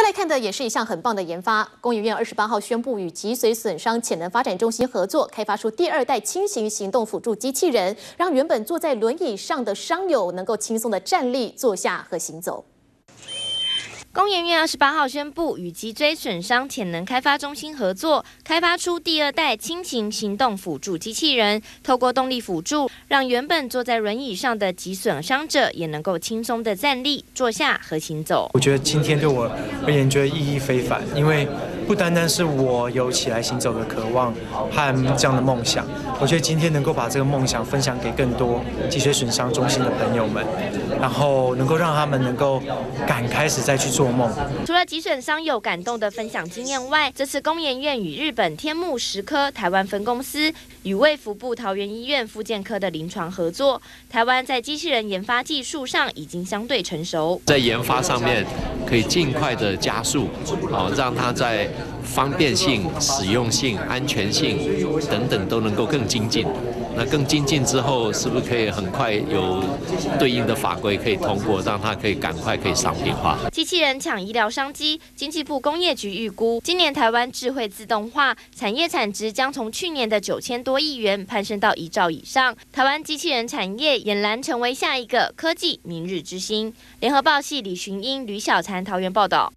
再来看的也是一项很棒的研发，工研院二十八号宣布与脊髓损伤潜能发展中心合作，开发出第二代轻型行动辅助机器人，让原本坐在轮椅上的伤友能够轻松的站立、坐下和行走。工研院二十八号宣布与脊椎损伤潜能开发中心合作，开发出第二代轻型行动辅助机器人，透过动力辅助，让原本坐在轮椅上的脊损伤者也能够轻松的站立、坐下和行走。我觉得今天对我而言，觉得意义非凡，因为不单单是我有起来行走的渴望和这样的梦想，我觉得今天能够把这个梦想分享给更多脊髓损伤中心的朋友们，然后能够让他们能够敢开始再去做。梦。除了脊损伤有感动的分享经验外，这次工研院与日本天目石科台湾分公司与卫福部桃园医院复健科的临床合作，台湾在机器人研发技术上已经相对成熟，在研发上面可以尽快的加速，哦，让它在方便性、使用性、安全性等等都能够更精进。那更精进之后，是不是可以很快有对应的法规可以通过，让它可以赶快可以商品化？机器人抢医疗商机，经济部工业局预估，今年台湾智慧自动化产业产值将从去年的九千多亿元攀升到一兆以上。台湾机器人产业俨然成为下一个科技明日之星。联合报系李寻英、吕小婵桃园报道。